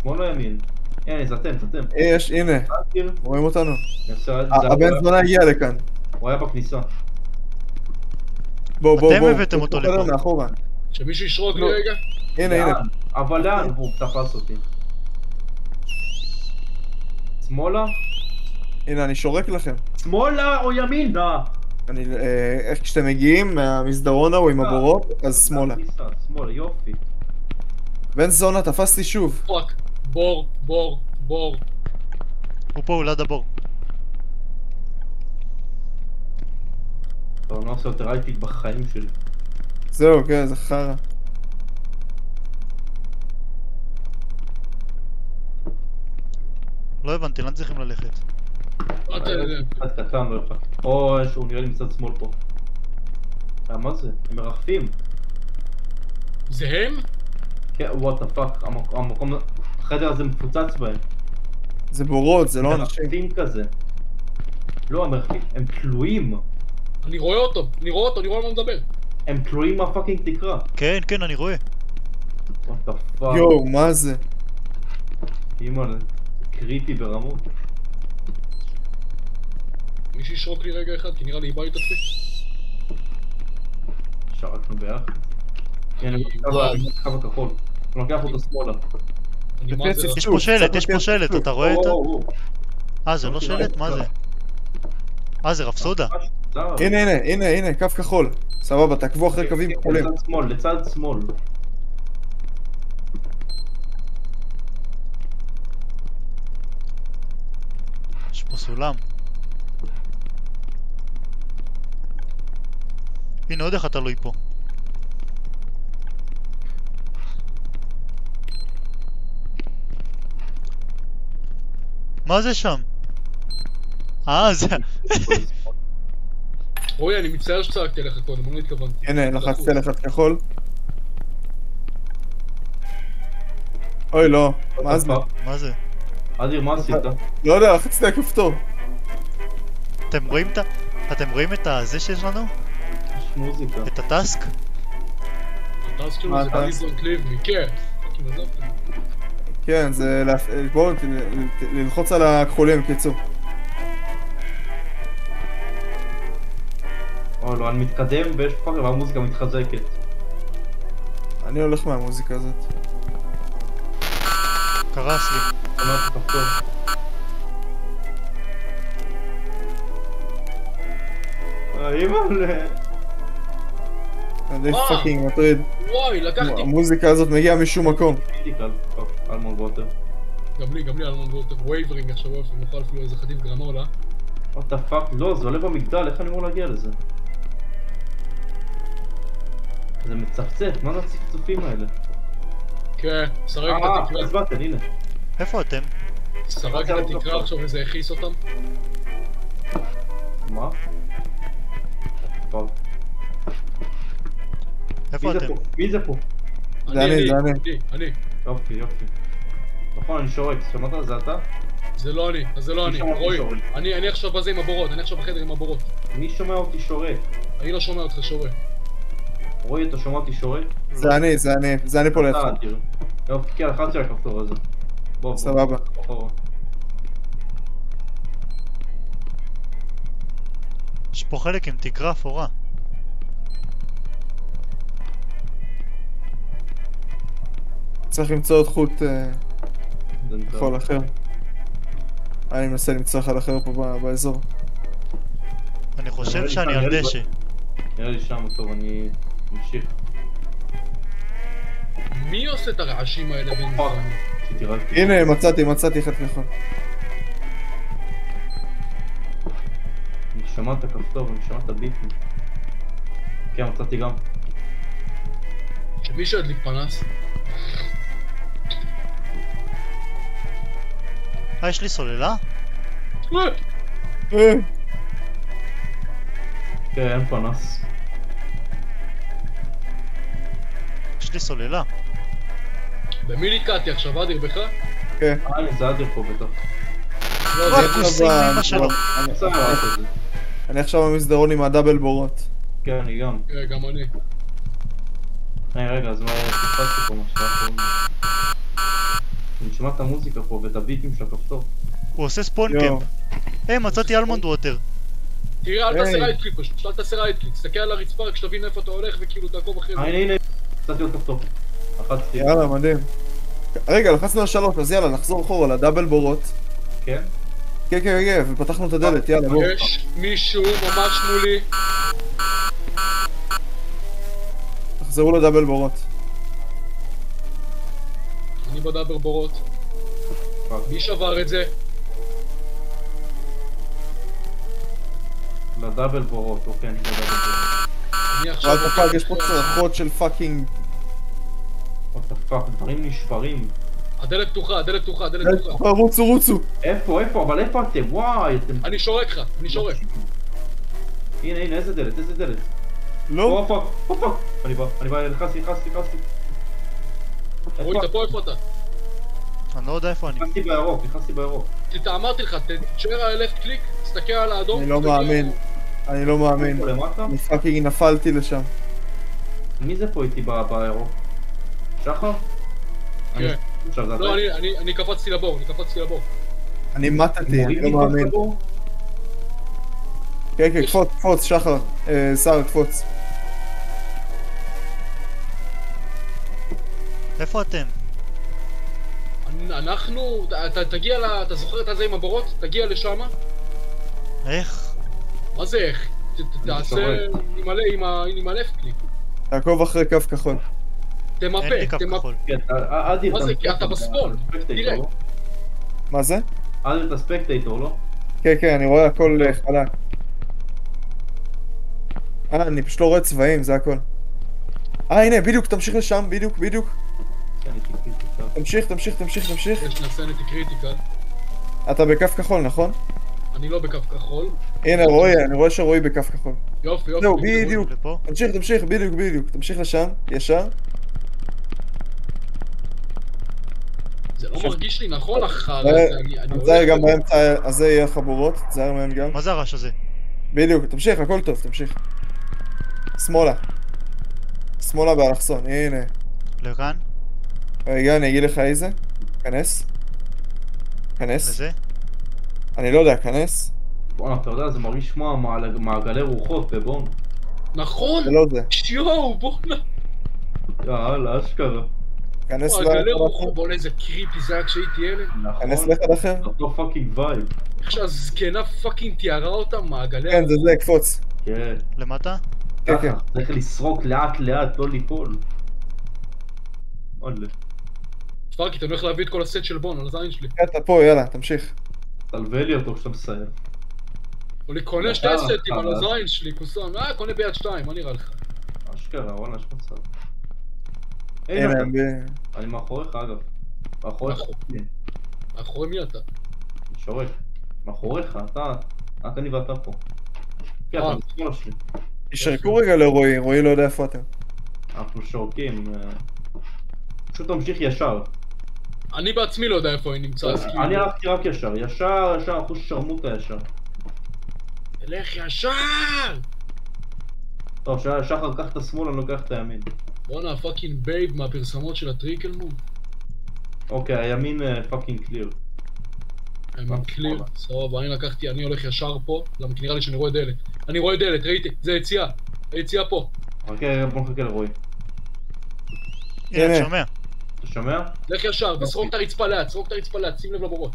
שמאל או ימין? הנה, זה אתם, זה אתם. אה, יש, הנה. רואים אותנו. הבן זונה הגיע לכאן. הוא היה בכניסה. בוא, בוא, אתם בוא. הבאתם הוא אותו פה לפה. מאחורה. שמישהו ישרוק לי לא. רגע? הנה, הנה. לאן? אבל לאן? והוא תפס אותי. שמאלה? הנה, אני שורק לכם. שמאלה או ימינה? אני, אה, איך כשאתם מגיעים מהמסדרון ההוא עם אה. הבורות, אז שמאלה. שמאלה, יופי. בן זונה, תפסתי שוב. fuck. בור, בור, בור. הוא פה, הוא ליד הבור. טוב, אני לא עושה יותר right click בחיים שלי. זהו, כן, זה חרא. לא הבנתי, לאן צריכים ללכת? ת- אחד קטן, לא אחד. או, שהוא נראה לי מצד שמאל פה. אה, מה זה? הם מרחפים. זה הם? כן, what the fuck. המקום... החדר הזה מפוצץ בהם. זה בורות, זה לא אנשים. מרחפים כזה. לא, המרחפים, הם תלויים. אני רואה אותו, אני רואה אותו, אני רואה על מה הוא מדבר. הם תלויים מה fucking תקרה. כן, כן, אני רואה. יואו, מה זה? אימא'לה. קריפי ברמות. מישהו ישרוק לי רגע אחד, כי נראה לי את עצמי. שרקנו ביחד. אני- הכחול. אני לוקח אותו שמאלה. יש פה שלט, יש פה שלט, אתה רואה את ה... או, או, או. אה, זה לא אוקיי, שלט? מה זה? אה, זה רפסודה? הנה, הנה, הנה, הנה, קו כחול. סבבה, תעקבו אחרי קווים כחולים. לצד שמאל, לצד שמאל. יש פה סולם. הנה עוד אחד תלוי פה. מה זה שם? אה, זה... רועי, אני מצטער שצעקתי עליך קודם, אני לא התכוונתי. הנה, לחצתי על אחד כחול. אוי, לא. מה זה? מה זה? אדיר, מה עשית? לא יודע, לחצתי על כפתור. אתם רואים את ה... אתם רואים את הזה שיש לנו? יש מוזיקה. את הטאסק? כאילו מה זה ליב מי, כן. כן, זה... בואו ללחוץ על הכחולים, קיצור. או לא, אני מתקדם ויש fucker והמוזיקה מתחזקת. אני הולך מהמוזיקה הזאת. קרס לי. אה. אני? fucking מטריד. וואי, לקחתי. המוזיקה הזאת מגיעה משום מקום. אלמון ווטר. גם לי, גם לי אלמון ווטר וייברינג עכשיו, אופן, נאכל אפילו איזה חטיף גרנולה. וואט דה פאק, לא, זה עולה במגדל, איך אני אמור להגיע לזה? זה מצפצף, מה זה הצפצופים האלה? כן, סרק את אה, התקרה. אז באתם, הנה. איפה אתם? סרק את התקרה עכשיו וזה הכעיס אותם. מה? טוב. איפה אתם? מי זה פה? זה אני, זה אני. אני, אני. יופי, יופי. נכון, אני שורק, שמעת? זה אתה? זה לא אני, אז זה לא אני. רועי, שורק? אני אני עכשיו בזה עם הבורות, אני עכשיו בחדר עם הבורות. מי שומע אותי שורק? אני לא שומע אותך שורה. רועי, אתה שומע אותי שורק? זה אני, זה אני, זה אני פה לידך. תראה. יופי, כן, לחצתי על הכפתור הזה. בוא, בוא. סבבה. יש פה חלק עם תקרה אפורה. צריך למצוא עוד חוט כחול אחר. אני מנסה למצוא אחד אחר פה באזור. אני חושב שאני על דשא. נראה לי שם, טוב, אני אמשיך. מי עושה את הרעשים האלה בין רק... הנה, מצאתי, מצאתי אחד כחול. אני שמע את הכפתור, אני שמע את הביטים. כן, מצאתי גם. שמישהו ידליק פנס. אה, יש לי סוללה? אה, אה, כן, אין פנס. יש לי סוללה. במי נתקעתי עכשיו, אדיר בך? כן. אה, זה אדיר פה בטח. לא, אמא שלו. אני- בסדר, רק את זה. אני עכשיו במסדרון עם ה double בורות. כן, אני גם. כן, גם אני. היי, רגע, אז מה פספסתי פה משהו? אני שומע את המוזיקה פה ואת הביטים של הכפתור. הוא עושה. camp. היי, מצאתי almond water. תראה, אל תעשה היי. right click פשוט, אל תעשה right click. תסתכל על הרצפה רק שתבין איפה אתה הולך וכאילו תעקוב אחרי זה. הנה, הנה, מצאתי עוד כפתור. לחצתי. יאללה, מדהים. רגע, לחצנו על שלוש, אז יאללה, נחזור אחורה ל double בורות. כן? כן, כן, כן, ופתחנו את הדלת, יאללה, בואו. יש מישהו ממש מולי. תחזרו ל double בורות. אני ב double בורות. fuck. מי שבר את זה? ל double בורות, אוקיי, אני ל double בורות. אני עכשיו... יש פה צרחות של fucking... וואט דה פאק, דברים נשברים. הדלת פתוחה, הדלת פתוחה, הדלת פתוחה. רוצו, רוצו! איפה, איפה, אבל איפה אתם? וואי, אתם... אני שורק לך, אני שורק. הנה, הנה, איזה דלת, איזה דלת. לא? הופה, הופה. אני בא, אני בא, נכנסתי, נכנסתי, נכנסתי. איפה? אתה פה, איפה אתה? אני לא יודע איפה אני. נכנסתי בירוק, נכנסתי בירוק. אתה אמרתי לך, תשאר על ה left click, תסתכל על האדום. אני לא מאמין. אני לא מאמין. אני fucking נפלתי לשם. מי זה פה איתי בירוק? שחר? כן. לא, אני- אני- אני קפצתי לבור, אני קפצתי לבור. אני מתתי, אני לא מאמין. כן, כן, קפוץ, קפוץ, שחר. אה, שר, קפוץ. איפה אתם? אנ- אנחנו, ת- ת- תגיע ל... אתה זוכר את הזה עם הבורות? תגיע לשם. איך? מה זה איך? ת- ת- אני תעשה שורק. עם הלפט קליק. תעקוב אחרי קו כחול. תמפה, אין לי קו תמפה. כחול. כן, אתה- מה זה? אתה- כי אתה בשמאל. ספקטייטור, תראה. לא? מה זה? אדיר אתה ספקטייטור, לא? כן, כן, אני רואה הכל אה, חלק. אה, אני פשוט לא רואה צבעים, זה הכל. אה, הנה, בדיוק, תמשיך לשם, בדיוק, בדיוק. תמשיך, תמשיך, תמשיך, תמשיך. יש נסנטי קריטיקל. אתה בקו כחול, נכון? אני לא בקו כחול. הנה, רועי, אני רואה שרועי בקו כחול. יופי, יופי. זהו, בדיוק. תמשיך, תמשיך, בדיוק, בדיוק. תמשיך לשם, ישר. זה לא מרגיש לי נכון אה, הזה, אני רואה... גם באמצע הזה יהיה חבורות, תיזהר מהם גם. מה זה הרעש הזה? בדיוק, תמשיך, הכל טוב, תמשיך. שמאלה. שמאלה באלכסון, הנה. לכאן? רגע, אני אגיד לך איזה. כנס. כנס. לזה? אני לא יודע, כנס. בואנה, אתה יודע, זה מרגיש כמו מעגלי רוחות בבון. נכון! זה לא זה. יואו, בואנה. יאללה, אשכרה. כנס וואי, לאחד גלי אחר. רוחו, בואנה איזה creepy זה היה כשהייתי ילד. נכון. כנס לאחד אחר. אותו fucking vibe. איך שהזקנה fucking תיארה אותה, מעגלי כן, זה זה, קפוץ. כן. למטה? כן, כן. צריך לסרוק לאט לאט, לא ליפול. וואלה. פארקי, אתה הולך להביא את כל הסט של בון על הזין שלי. אתה פה, יאללה, תמשיך. תלווה לי אותו כשאתה מסיים. או לי קונה שתי סטים על. הזין שלי, כוסם. אה, קונה ביד שתיים, מה נראה לך? אשכרה, וואלה, יש מצב. ב- אני מאחוריך אגב. מאחוריך. מאחור- מאחורי מי אתה? אני שורק. מאחוריך, אתה, רק אני ואתה פה. כן, אה. תשרקו רגע לרועי, רועי לא יודע איפה אתם. אנחנו שורקים. אה, פשוט תמשיך ישר. אני בעצמי לא יודע איפה היא נמצא, אז כאילו... אני הלכתי רק ישר, ישר, ישר, אחושרמוטה ישר. תלך ישר! טוב, שחר, קח את השמאל, אני לוקח את הימין. בואנה, פאקינג בייב מהפרסמות של הטריקל מוב. אוקיי, הימין fucking clear. אה, clear, וואלה. סבבה, אני לקחתי, אני הולך ישר פה, למה כי נראה לי שאני רואה דלת. אני רואה דלת, ראיתי, זה יציאה. היציאה פה. חכה, בוא נחכה לרועי. הנה. אני שומע. שומע? לך ישר. וסרוק את הרצפה לאט, סרוק את הרצפה לאט, שים לב לבורות.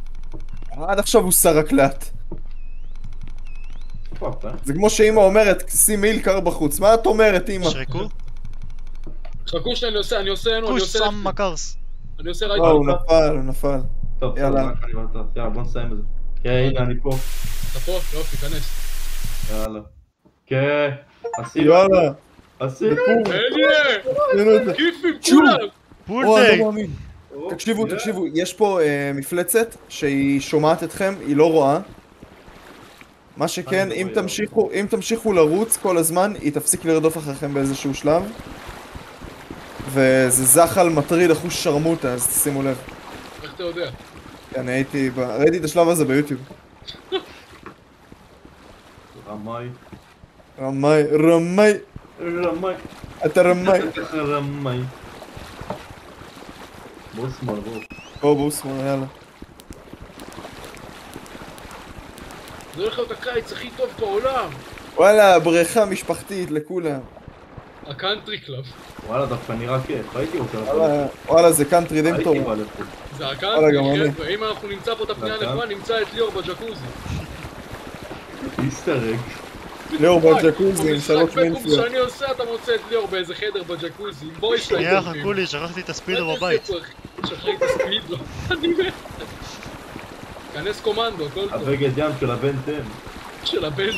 עד עכשיו הוא סרק לאט. אתה? זה כמו שאימא אומרת, שים מעיל קר בחוץ. מה את אומרת, אימא? תשרקו? חכו שנייה, אני עושה, אני עושה, אני כוש עושה, שם מקרס. אני עושה לא, רייט. הוא נפל, הוא נפל. טוב, יאללה. יאללה, בוא נסיים את זה. כן, הנה, אני פה. אתה פה? יופי, כנס. יאללה. כן, עשינו. יאללה. עשינו. עשינו את זה. כיפים! כולם! פול וואי, אני דיי! לא מאמין. תקשיבו. תקשיבו, יש פה אה, מפלצת שהיא שומעת אתכם, היא לא רואה. מה שכן, אם לא תמשיכו, אם תמשיכו לרוץ כל הזמן, היא תפסיק לרדוף אחריכם באיזשהו שלב. וזה זחל מטריד אחוש שרמוטה, אז שימו לב. איך אתה יודע? אני הייתי, ב... ראיתי את השלב הזה ביוטיוב. רמאי. רמאי, רמאי, רמאי. אתה רמאי. ככה [laughs] רמאי. בוא שמאל, בוא. בואו בואו שמאלה, יאללה. זה הולך להיות הקיץ הכי טוב בעולם! וואלה, בריכה משפחתית לכולם. ה country club. וואלה, דווקא נראה כיף. הייתי רוצה וואלה, וואלה, זה קאנטרי די הייתי מטורף. בא לפה. זה הקאנטרי. חבר'ה. אם אנחנו נמצא פה את הפנייה. הנכונה, נמצא את ליאור בג'קוזי. איסטר אג. ליאור בג'קוזי עם שלוש מינפיות. שאני עושה, אתה מוצא את ליאור באיזה חדר בג'קוזי, עם בויס שנייה, חכו לי, שכחתי את הספידר בבית. שחררי את הספידו. [laughs] אני מת. כנס קומנדו, הכל טוב. הבגד ים של הבן תן. של הבן.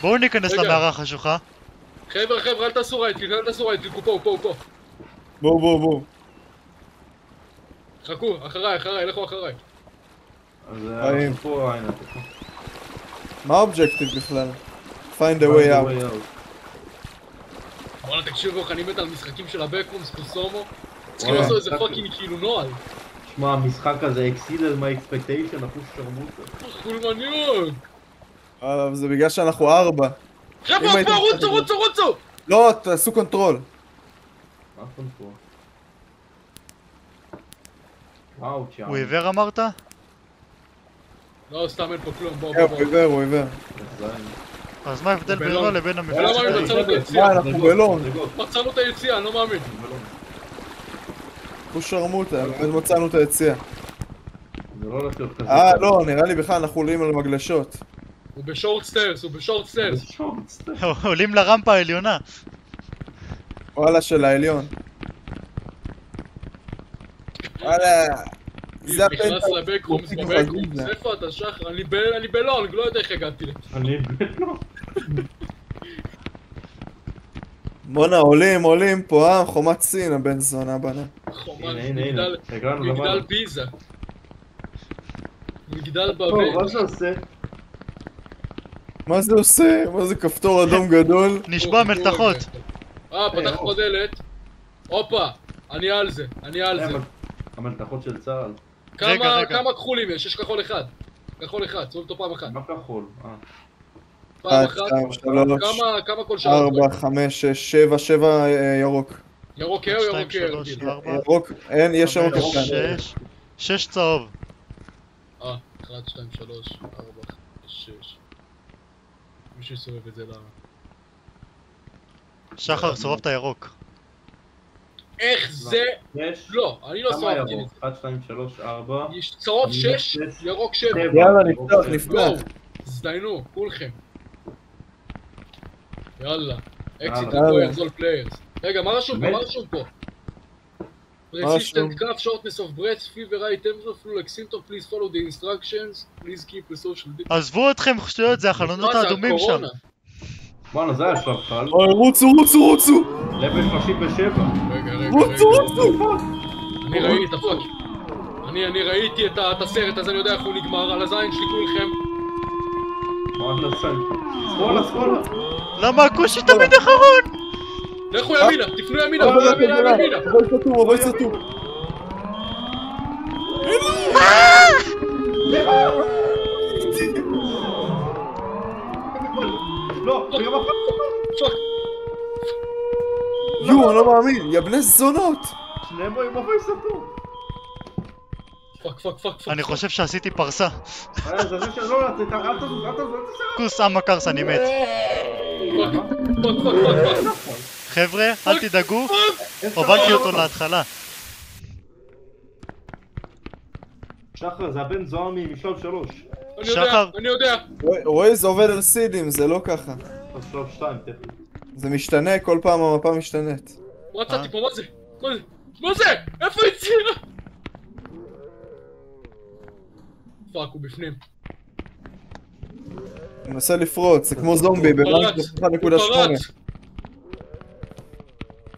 בואו ניכנס. למערה החשוכה. חבר'ה, חבר'ה, אל תעשו right click, אל תעשו right click, הוא פה, הוא פה, הוא פה. בואו בואו בואו. חכו, אחריי, אחריי, לכו אחריי. הנה, אתה פה. מה ה objective בכלל? find a way out. וואלה, תקשיבו איך אני מת על משחקים של ה Backrooms, כוסאומו. צריכים וואלה, לעשות איזה fucking כאילו נוהל. שמע, המשחק הזה exceeded my expectation, אחושרמוטה. כול מניאק. אה, זה בגלל שאנחנו ארבע. חבר'ה, פה, רוצו, רוצו, רוצו! לא, תעשו control. מה פה? וואו, צ'אם. הוא עיוור אמרת? לא, סתם אין פה כלום, בוא, כן, בוא, הוא בוא. עיוור, הוא עיוור. אז מה ההבדל. בינו לבין המפלצת? אני מצאנו את היציאה? מה, אנחנו בלון. מצאנו את היציאה, אני לא מאמין. הוא שרמוטה, באמת מצאנו את היציאה. זה לא הולך להיות כזה. אה, לא, נראה לי בכלל אנחנו עולים על מגלשות. הוא בשורט סטיירס, הוא בשורט סטיירס. [laughs] עולים לרמפה העליונה. וואלה, של העליון. וואלה. זה נכנס הפנטה. הוא בבקרומס, מגניב. איפה אתה שחר? אני בלונג, לא יודע איך הגעתי לזה. אני... לא. בואנה, עולים, עולים פה, אה? חומת סין, הבן זונה בנה. חומת, הנה. מגדל, הגענו מגדל. ביזה. בבל. מה זה עושה? מה זה עושה? מה זה כפתור אדום גדול? נשבע מלתחות. אה, פתח פה דלת. הופה, אני על זה, אני על זה. המל- המלתחות של צה"ל. רגע, כמה רגע. כמה כחולים יש? יש כחול אחד. כחול אחד, צאו אותו פעם אחת. מה כחול? אה. פעם אחת, אחת. שתיים, שלוש, כמה- כל שעה? ארבע, חמש, שש, שבע, שבע אה, ירוק. ירוק אה או שתיים, ירוק אה? שלוש? ארבע, ירוק, אין, יש ירוק אחד. שש. שש צהוב. אה, 1, 2, 3, 4, 5, 6. מישהו יסובב את זה ל... שחר, סובב את הירוק. איך זה? לא, אני לא כמה סובבתי את ירוק? 1, 2, 3, 4. זה. יש צהוב אני 6, שש. ירוק 7. יאללה, נפתח, נפתח. גו, הזדיינו, כולכם. יאללה. אקזיט יאללה. players, all players. רגע, מה רשום פה? מה רשום פה? Resistant cough, shortness of breath, fever, items of flu, symptom, please follow the instructions, please keep a social distance. עזבו אתכם שטויות, זה החלונות זה, האדומים שם. בואנה, זה היה שלב קל. אוי, רוצו, רוצו, רוצו! level 37. רגע, רגע, רוצו, רגע. רוצו! אני ראיתי את ה fuck. אני, אני ראיתי את, ה- את הסרט הזה, אני יודע איך הוא נגמר, על הזין שלי כולכם. וואלה, סן. שמאלה, שמאלה. למה הכושי תמיד אחרון? לכו ימינה, תפנו ימינה, תפנו ימינה, ימינה, ימינה. מבוי סתום, מבוי סתום. לא, הפעם. fuck. יואו, אני לא מאמין, יא בני זונות! שניהם היו מבוי סתום. fuck, fuck, fuck, fuck. אני חושב שעשיתי פרסה. אה, זה זה שלא, אל תזוז, אל תזוז, אל תזוז. כוס אמה קרס אני מת. חבר'ה, אל תדאגו. הובלתי אותו להתחלה. שחר, זה הבן זוהמי משלב שלוש. אני יודע, שחר. אני יודע. זה עובד על seed ים, זה לא ככה. זה משתנה, כל פעם המפה משתנית. מצאתי פה, מה זה? מה זה? מה זה? איפה יציאה? fuck, הוא בפנים. הוא מנסה לפרוץ, זה כמו זומבי ב Minecraft פרץ. הוא 1.8. פרץ.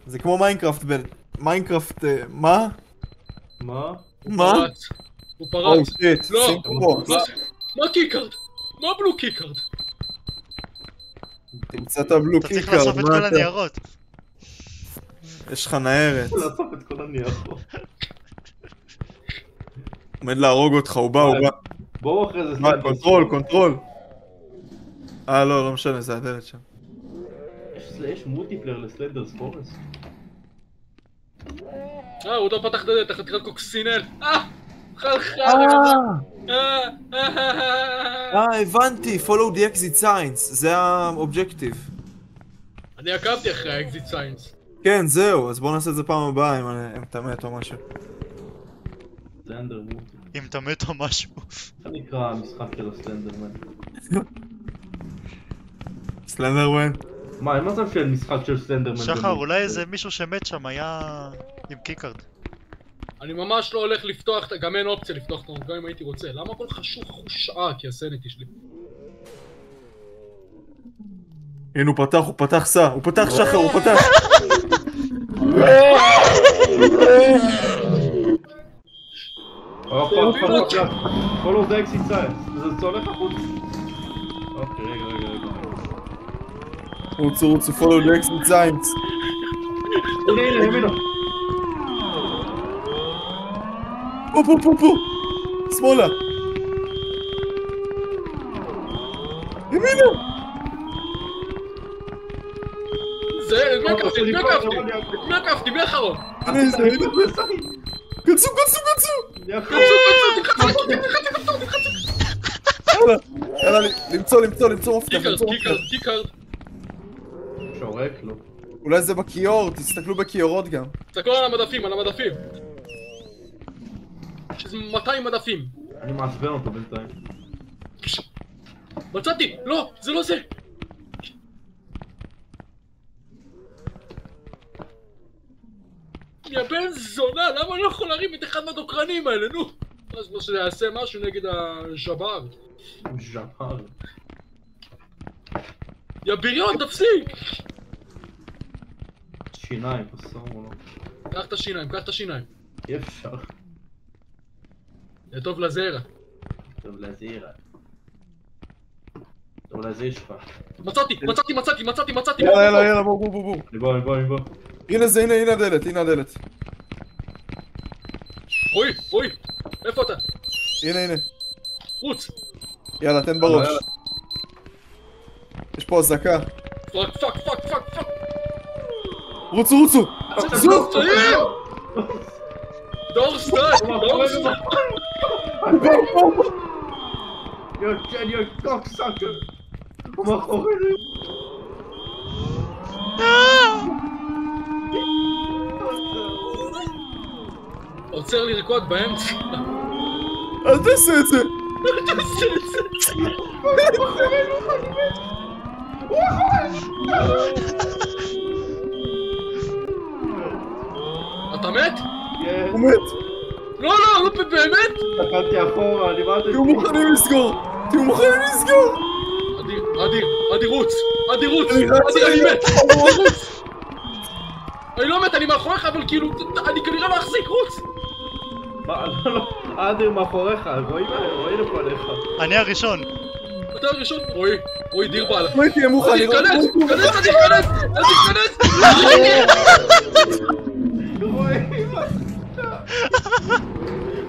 זה כמו Minecraft ב... Minecraft... אה, מה? מה? מה? פרץ. הוא אוי פרץ. shit, לא. שים פה. מה זה? מה keycard? מה blue keycard? תמצא את ה blue אתה צריך keycard, לאסוף את מה כל אתה? הניירות. יש לך ניירת. לאסוף את כל הניירות. [laughs] עומד להרוג אותך, הוא בא, הוא בא. בואו אחרי זה. מה. control, control. אה, לא, לא משנה, זה הדלת שם. יש- יש multiplayer ל Slender's Forest. אה, הוא עוד לא פתח את הדלת, חתיכת קוקסינל. אה! אה, אה, אה, הבנתי, follow the exit signs, זה ה objective. אני עקבתי אחרי ה exit signs. כן, זהו, אז בואו נעשה את זה פעם הבאה אם אתה מת או משהו. אם אתה מת או משהו. איך נקרא המשחק של הסלנדרמן? סלנדרמן. מה, אין מצב של משחק של סלנדרמן. שחר. אולי איזה מישהו שמת שם היה עם קיקארד. אני ממש לא הולך לפתוח, גם אין אופציה לפתוח את המון, גם אם הייתי רוצה. למה הכל חשוך חוש שעה? כי הסניטי שלי. הנה הוא פתח, הוא פתח סע, הוא פתח שחר, הוא פתח. זה- החוצה. אוקיי, רגע, רגע, רגע. רוצו, רוצו, follow the exit signs. הנה, הנה, ימינה. פה, פה, פה, פה. שמאלה. ימינה. זה, מי עקבתי? מי עקבתי? מי עקבתי? מי האחרון? הנה זה, הנה. כנסו, כנסו, כנסו. יאללה, יאללה, למצוא, למצוא, למצוא מפתח, למצוא keycard, מפתח. keycard. שורק לו. אולי זה בכיור, תסתכלו בכיורות גם. תסתכלו על המדפים, על המדפים. יש איזה 200 מדפים. אני מעצבן אותו בינתיים. מצאתי! לא! זה לא זה! יא בן זונה, למה אני לא יכול להרים את אחד מהדוקרנים האלה, נו? אז מה שזה יעשה משהו נגד הז'בר. ז'מר. יא בריון, תפסיק! שיניים, בסוף או לא? קח את השיניים, קח את השיניים. אי אפשר. זה טוב לזרע. טוב לזעירה. טוב לזעיר שלך. מצאתי, מצאתי, מצאתי, מצאתי, מצאתי! יאללה, יאללה, יאללה, בוא, בוא, בוא, בוא. אני בוא, אני בוא, אני בוא. הנה זה, הנה, הנה הדלת, הנה הדלת. רועי, רועי! איפה אתה? הנה, הנה. רוץ! יאללה, תן בראש. יש פה אזעקה. פאק, פאק, פאק, פאק, פאק! רוצו, רוצו! זו! צעיר! דור סטייל! דור סטייל! יו, צ'ן, יו, קוק סאקר. הוא מאחורינו. עוצר לרקוד באמצע. אל תעשה את זה! תעשה את זה. אתה מת? כן. הוא מת! לא, לא, לא, באמת? הסתכלתי אחורה, אני מה תהיו מוכנים לסגור! תהיו מוכנים לסגור! אדיר, אדיר, אדיר רוץ! אדיר רוץ! אני אדיר, מת! אדיר! אני לא מת, אני מאחוריך, אבל כאילו, אני כנראה לא אחזיק, רוץ! מה, לא, לא, אדיר מאחוריך, רואים רואים לפניך. אני הראשון. אתה הראשון, רועי, רועי, דיר בעלה. רועי, תהיה מוכן, אדיר, אני כנס! רואה- כנס,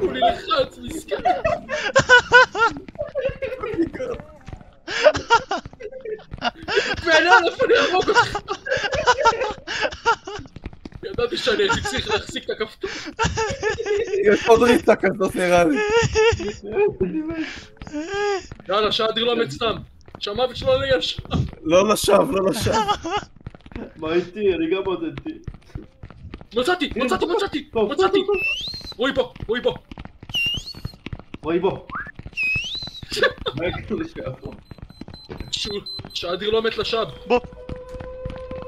הוא נלחץ, מסכן. איפה אני ארוג אותך? ידעתי שאני הייתי צריך להחזיק את הכפתור. יש עוד ריצה כזאת נראה לי. יאללה, שאדיר לא מת סתם. שהמוות שלו לא יהיה שם. לא לשווא, לא לשווא. מה איתי? אני גם עודדתי. מצאתי, מצאתי, מצאתי, מצאתי. רועי פה, רועי פה. רועי? שהוא- שאדיר לא מת לשווא. בוא.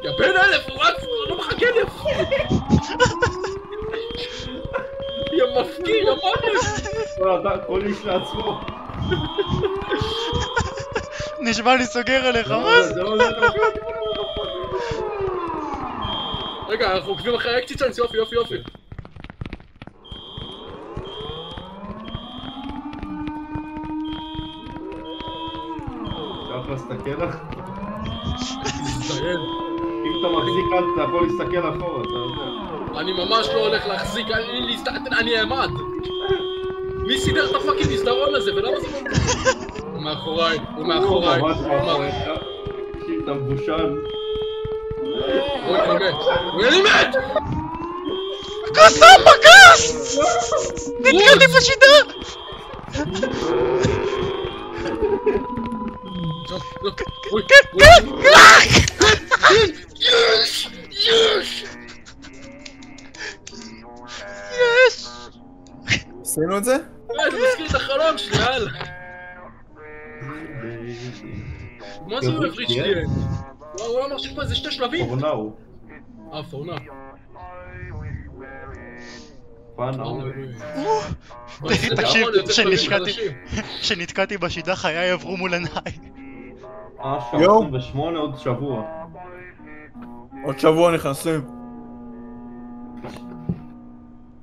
יא בן אלף, הוא רץ, הוא לא מחכה לי. יא מפקיר, יא. לא, אתה כל איש לעצמו. נשבע לי סוגר עליך, לא, מה זה? רגע, אנחנו עוקבים אחרי האקציצנס, יופי, יופי, יופי. אפשר לך להסתכל לך? תזדיין. אם אתה מחזיק אל אתה יכול להסתכל אחורה, אתה יודע. אני ממש לא הולך להחזיק, אני אעמד. מי סידר את הפאקינג מסדרון הזה, ולמה זה לא... הוא מאחוריי, הוא מאחוריי. הוא מאחוריי. אתה מבושל. אני מת. אוי, אני מת! כוס כוס! נתקעתי בשידה! כן. כן! יש! יש! יש! עשינו את זה? אה, זה מזכיר את החלום שלי, יאללה. מה זה אנד? וואו, הוא אמר שיש פה איזה שתי שלבים? פורנאו. אה, פורנה. פורנאו. תקשיב, נכון. כשנתקעתי בשידה חיי עברו מול עיניי. אה, שעה יואו. 28 עוד שבוע. עוד שבוע נכנסים.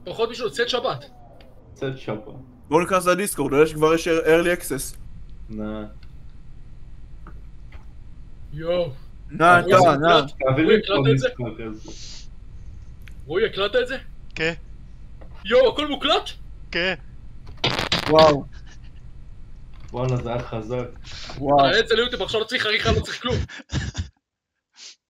פחות בשביל צאת שבת. צאת שבוע. בואו נכנס לדיסקורד, יש כבר יש early access. נה. יואו. נא, אוי, נא, לי הקלטת את זה? משחק הזה. רועי, הקלטת את זה? כן, יואו, הכל מוקלט? כן. וואו, וואלה, זה היה חזק. וואו. העץ על יוטיוב, עכשיו לא צריך עריכה, לא צריך כלום. [laughs]